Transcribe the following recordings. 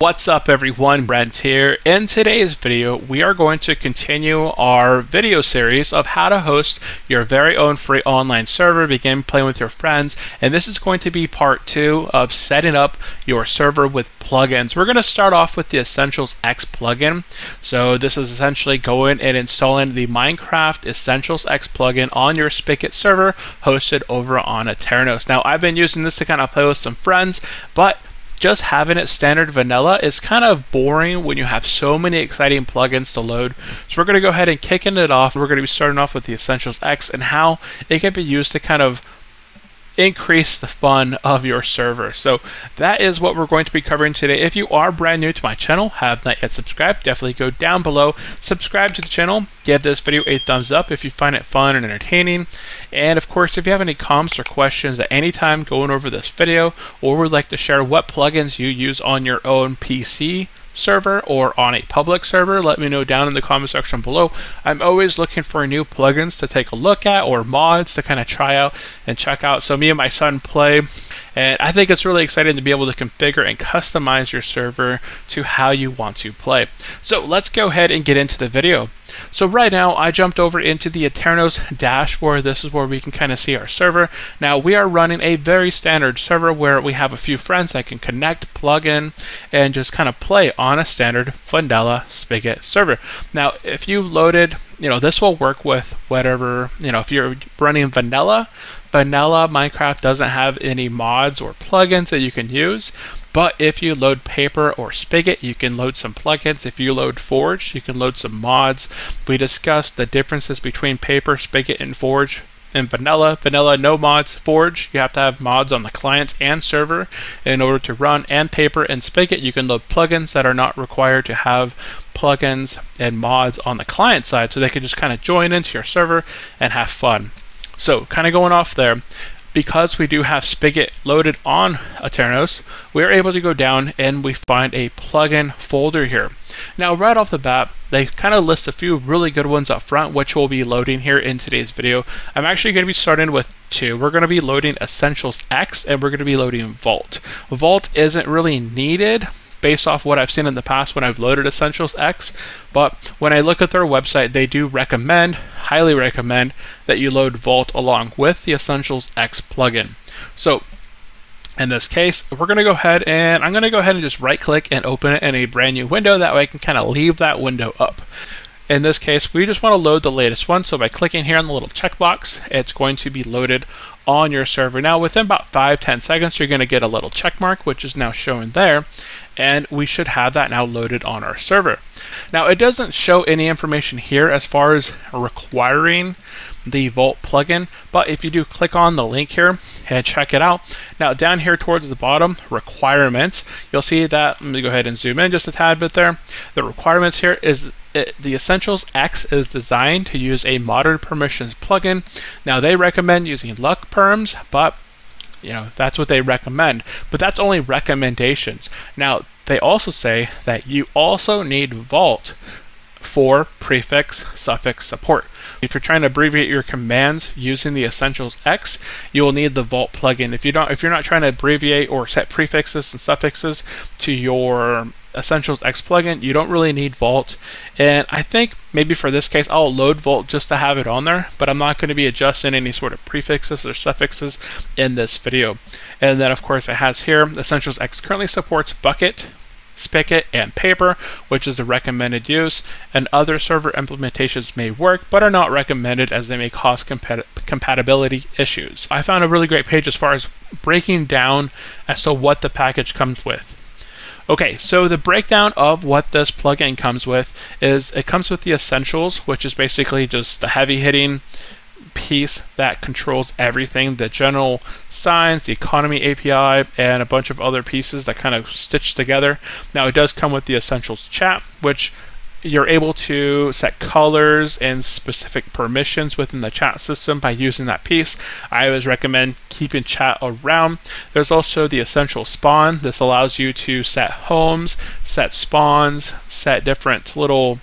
What's up everyone, Brent here. In today's video, we are going to continue our video series of how to host your very own free online server, begin playing with your friends, and this is going to be part two of setting up your server with plugins. We're going to start off with the Essentials X plugin. So this is essentially going and installing the Minecraft Essentials X plugin on your Spigot server hosted over on Aternos. Now I've been using this to kind of play with some friends, but just having it standard vanilla is kind of boring when you have so many exciting plugins to load. So we're going to go ahead and kicking it off. We're going to be starting off with the Essentials X and how it can be used to kind of increase the fun of your server. So that is what we're going to be covering today. If you are brand new to my channel, have not yet subscribed, definitely go down below, subscribe to the channel, give this video a thumbs up if you find it fun and entertaining. And of course, if you have any comments or questions at any time going over this video, or would like to share what plugins you use on your own PC, server or on a public server, let me know down in the comment section below. I'm always looking for new plugins to take a look at or mods to kind of try out and check out. So me and my son play and I think it's really exciting to be able to configure and customize your server to how you want to play. So let's go ahead and get into the video. So right now I jumped over into the Aternos dashboard. This is where we can kind of see our server. Now we are running a very standard server where we have a few friends that can connect, plug in, and just kind of play on a standard vanilla Spigot server. Now if you loaded, you know, this will work with whatever, you know, if you're running vanilla, vanilla Minecraft doesn't have any mods or plugins that you can use. But if you load Paper or Spigot, you can load some plugins. If you load Forge, you can load some mods. We discussed the differences between Paper, Spigot, and Forge and vanilla. Vanilla, no mods. Forge, you have to have mods on the client and server in order to run. And Paper and Spigot, you can load plugins that are not required to have plugins and mods on the client side so they can just kind of join into your server and have fun. So kind of going off there, because we do have Spigot loaded on Aternos, we're able to go down and we find a plugin folder here. Now right off the bat, they kind of list a few really good ones up front, which we'll be loading here in today's video. I'm actually going to be starting with two. We're going to be loading Essentials X and we're going to be loading Vault. Vault isn't really needed based off what I've seen in the past when I've loaded Essentials X. But when I look at their website, they do recommend, highly recommend, that you load Vault along with the Essentials X plugin. So in this case, we're going to go ahead and I'm going to go ahead and just right click and open it in a brand new window. That way I can kind of leave that window up. In this case, we just want to load the latest one. So by clicking here on the little checkbox, it's going to be loaded on your server. Now within about 5-10 seconds, you're going to get a little check mark, which is now showing there and we should have that now loaded on our server. Now it doesn't show any information here as far as requiring the Vault plugin, but if you do click on the link here and check it out. Now down here towards the bottom, requirements, you'll see that, let me go ahead and zoom in just a tad bit there. The requirements here is it, the Essentials X is designed to use a modern permissions plugin. Now they recommend using LuckPerms, but you know, that's what they recommend. But that's only recommendations. Now, they also say that you also need Vault for prefix suffix support. If you're trying to abbreviate your commands using the Essentials X, you will need the Vault plugin. If you don't if you're not trying to abbreviate or set prefixes and suffixes to your Essentials X plugin, you don't really need Vault. And I think maybe for this case, I'll load Vault just to have it on there, but I'm not going to be adjusting any sort of prefixes or suffixes in this video. And then of course it has here, Essentials X currently supports Bukkit, Spigot, and Paper, which is the recommended use, and other server implementations may work, but are not recommended as they may cause compat compatibility issues. I found a really great page as far as breaking down as to what the package comes with. Okay, so the breakdown of what this plugin comes with is it comes with the essentials, which is basically just the heavy hitting piece that controls everything the general signs, the economy API, and a bunch of other pieces that kind of stitch together. Now, it does come with the essentials chat, which you're able to set colors and specific permissions within the chat system by using that piece. I always recommend keeping chat around. There's also the essential spawn. This allows you to set homes, set spawns, set different little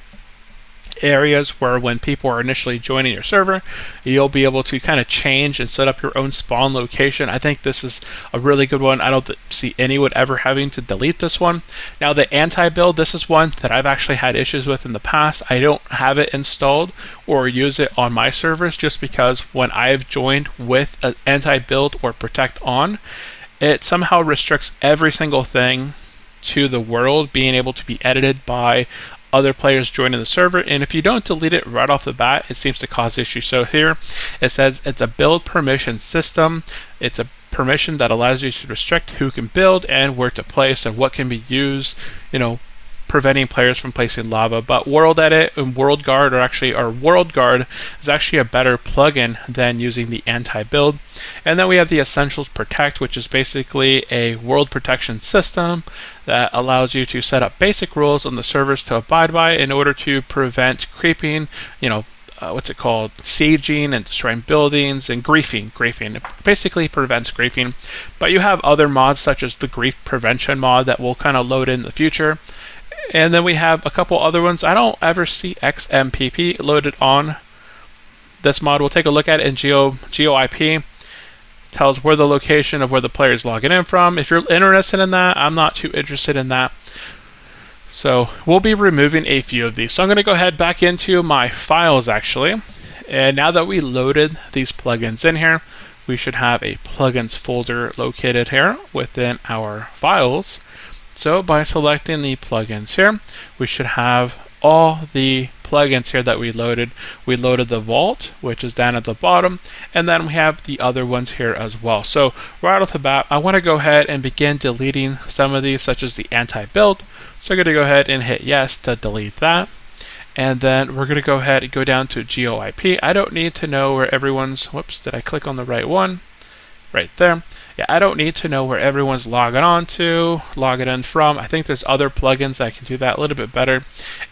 areas where when people are initially joining your server, you'll be able to kind of change and set up your own spawn location. I think this is a really good one. I don't see anyone ever having to delete this one. Now the anti-build, this is one that I've actually had issues with in the past. I don't have it installed or use it on my servers just because when I've joined with an anti-build or protect on, it somehow restricts every single thing to the world being able to be edited by other players joining the server. And if you don't delete it right off the bat, it seems to cause issues. So here it says it's a build permission system. It's a permission that allows you to restrict who can build and where to place and what can be used, you know, preventing players from placing lava. But World Edit and World Guard are actually, or World Guard is actually a better plugin than using the anti-build. And then we have the Essentials Protect, which is basically a world protection system that allows you to set up basic rules on the servers to abide by in order to prevent creeping, you know, uh, what's it called, sieging and destroying buildings and griefing. Griefing it basically prevents griefing, but you have other mods such as the grief prevention mod that will kind of load in the future. And then we have a couple other ones. I don't ever see XMPP loaded on this mod. We'll take a look at it in Geo GeoIP. Tells where the location of where the player is logging in from. If you're interested in that, I'm not too interested in that. So we'll be removing a few of these. So I'm going to go ahead back into my files actually. And now that we loaded these plugins in here, we should have a plugins folder located here within our files. So by selecting the plugins here, we should have all the plugins here that we loaded. We loaded the Vault, which is down at the bottom, and then we have the other ones here as well. So right off the bat, I want to go ahead and begin deleting some of these, such as the anti-build. So I'm going to go ahead and hit yes to delete that. And then we're going to go ahead and go down to GeoIP. I don't need to know where everyone's, whoops, did I click on the right one? Right there yeah, I don't need to know where everyone's logging on to, logging in from. I think there's other plugins that can do that a little bit better.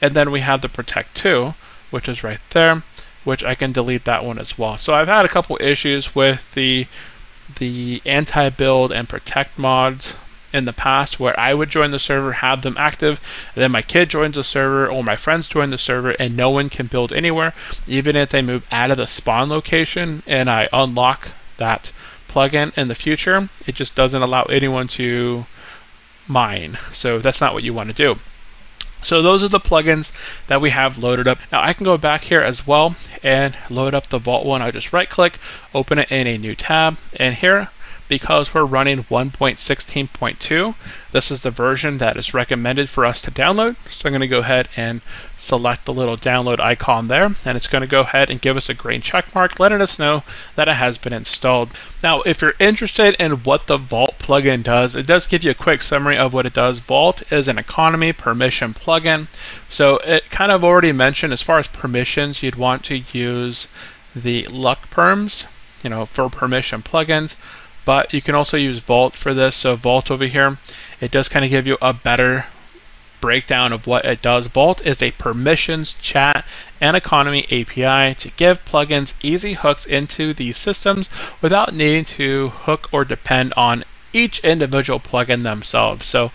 And then we have the Protect 2, which is right there, which I can delete that one as well. So I've had a couple issues with the the anti-build and protect mods in the past where I would join the server, have them active, then my kid joins the server or my friends join the server and no one can build anywhere, even if they move out of the spawn location and I unlock that plugin in the future. It just doesn't allow anyone to mine. So that's not what you want to do. So those are the plugins that we have loaded up. Now I can go back here as well and load up the Vault one. I just right click, open it in a new tab, and here because we're running 1.16.2. This is the version that is recommended for us to download. So I'm going to go ahead and select the little download icon there, and it's going to go ahead and give us a green check mark, letting us know that it has been installed. Now, if you're interested in what the Vault plugin does, it does give you a quick summary of what it does. Vault is an economy permission plugin. So it kind of already mentioned as far as permissions, you'd want to use the LuckPerms, you know, for permission plugins but you can also use Vault for this. So Vault over here, it does kind of give you a better breakdown of what it does. Vault is a permissions, chat, and economy API to give plugins easy hooks into these systems without needing to hook or depend on each individual plugin themselves. So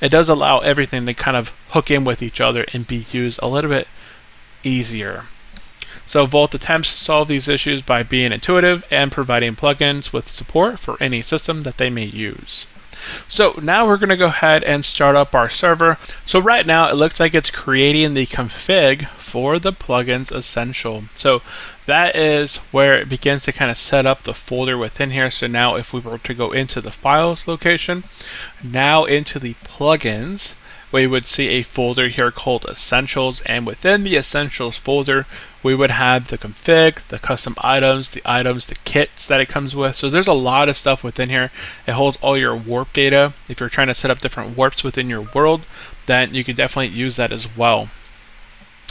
it does allow everything to kind of hook in with each other and be used a little bit easier. So Vault attempts to solve these issues by being intuitive and providing plugins with support for any system that they may use. So now we're going to go ahead and start up our server. So right now it looks like it's creating the config for the plugins essential. So that is where it begins to kind of set up the folder within here. So now if we were to go into the files location, now into the plugins, we would see a folder here called Essentials, and within the Essentials folder, we would have the config, the custom items, the items, the kits that it comes with. So there's a lot of stuff within here. It holds all your warp data. If you're trying to set up different warps within your world, then you can definitely use that as well.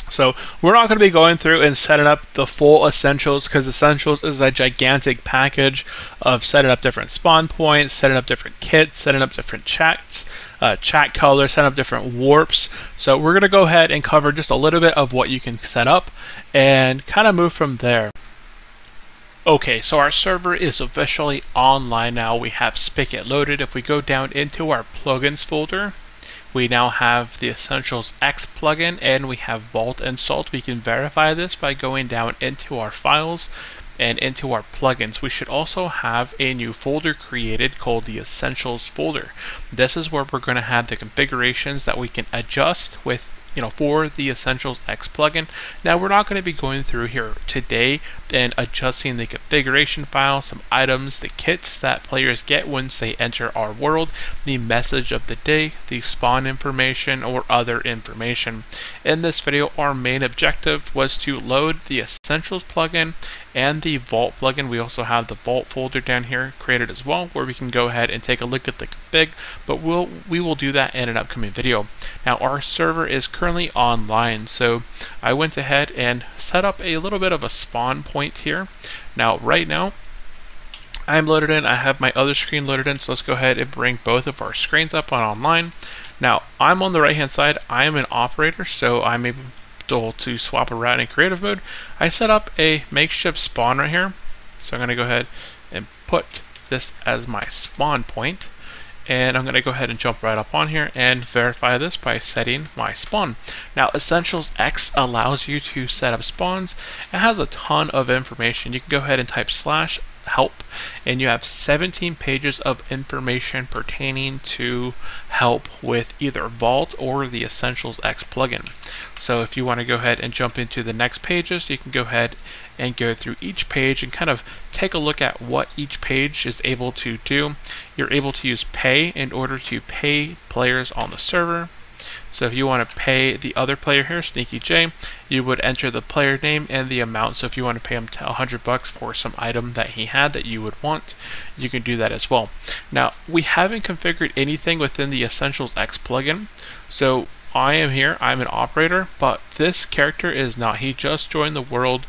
So we're not going to be going through and setting up the full essentials because essentials is a gigantic package of setting up different spawn points, setting up different kits, setting up different chats, uh, chat colors, set up different warps. So we're going to go ahead and cover just a little bit of what you can set up and kind of move from there. Okay, so our server is officially online now. We have Spigot loaded. If we go down into our plugins folder, we now have the Essentials X plugin and we have Vault and Salt. We can verify this by going down into our files and into our plugins. We should also have a new folder created called the Essentials folder. This is where we're going to have the configurations that we can adjust with you know, for the Essentials X plugin. Now we're not going to be going through here today and adjusting the configuration file, some items, the kits that players get once they enter our world, the message of the day, the spawn information, or other information. In this video, our main objective was to load the Essentials plugin and the Vault plugin. We also have the Vault folder down here created as well, where we can go ahead and take a look at the config, but we'll, we will do that in an upcoming video. Now our server is currently online, so I went ahead and set up a little bit of a spawn point here. Now right now, I'm loaded in, I have my other screen loaded in, so let's go ahead and bring both of our screens up on online. Now, I'm on the right hand side, I am an operator, so I'm able to swap around in creative mode. I set up a makeshift spawn right here, so I'm going to go ahead and put this as my spawn point and I'm going to go ahead and jump right up on here and verify this by setting my spawn. Now Essentials X allows you to set up spawns. It has a ton of information. You can go ahead and type slash help and you have 17 pages of information pertaining to help with either Vault or the Essentials X plugin. So if you want to go ahead and jump into the next pages, you can go ahead and go through each page and kind of take a look at what each page is able to do. You're able to use pay in order to pay players on the server. So if you want to pay the other player here, Sneaky J, you would enter the player name and the amount. So if you want to pay him 100 bucks for some item that he had that you would want, you can do that as well. Now, we haven't configured anything within the Essentials X plugin. So I am here, I'm an operator, but this character is not. He just joined the world.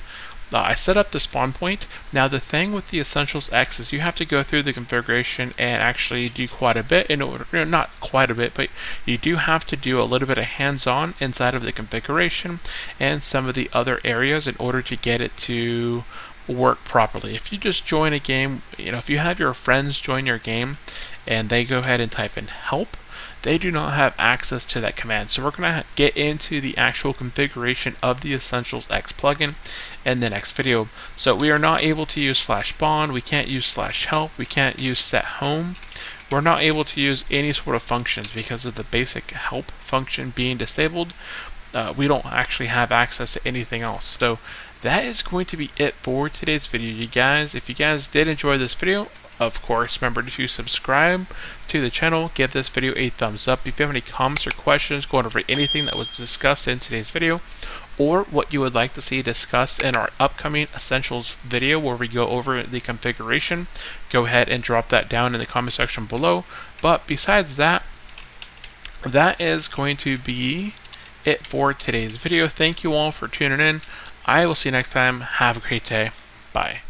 Uh, I set up the spawn point. Now the thing with the Essentials X is you have to go through the configuration and actually do quite a bit in order, not quite a bit, but you do have to do a little bit of hands-on inside of the configuration and some of the other areas in order to get it to work properly. If you just join a game, you know, if you have your friends join your game and they go ahead and type in help, they do not have access to that command. So we're going to get into the actual configuration of the Essentials X plugin in the next video. So we are not able to use slash spawn, we can't use slash help, we can't use set home. We're not able to use any sort of functions because of the basic help function being disabled. Uh, we don't actually have access to anything else. So that is going to be it for today's video, you guys. If you guys did enjoy this video, of course, remember to subscribe to the channel, give this video a thumbs up. If you have any comments or questions going over anything that was discussed in today's video, or what you would like to see discussed in our upcoming Essentials video where we go over the configuration, go ahead and drop that down in the comment section below. But besides that, that is going to be it for today's video. Thank you all for tuning in. I will see you next time. Have a great day. Bye.